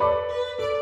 Música